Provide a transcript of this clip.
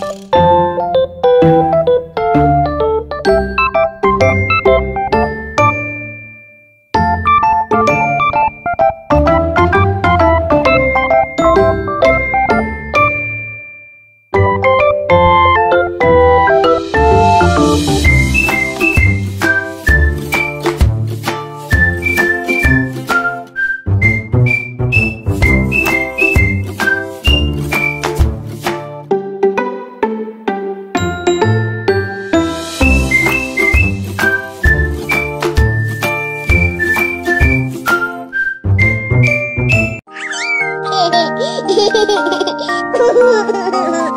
Bye. 嘿嘿嘿嘿嘿呜呼呼呼